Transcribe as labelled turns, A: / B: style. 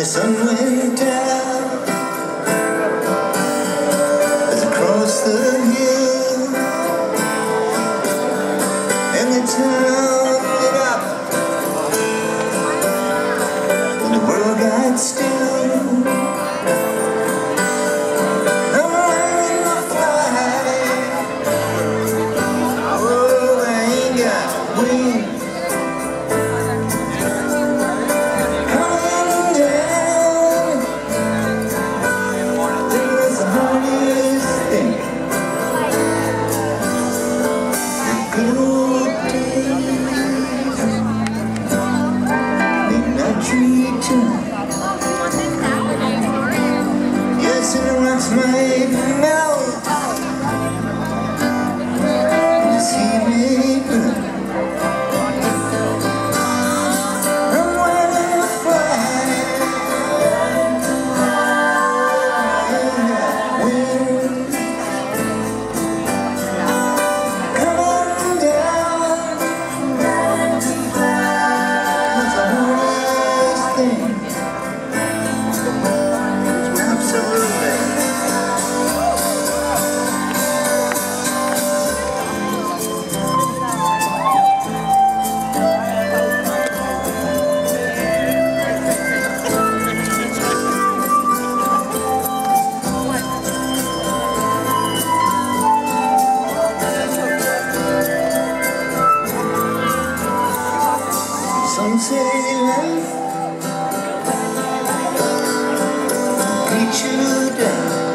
A: the sun went down 第一 beat you down.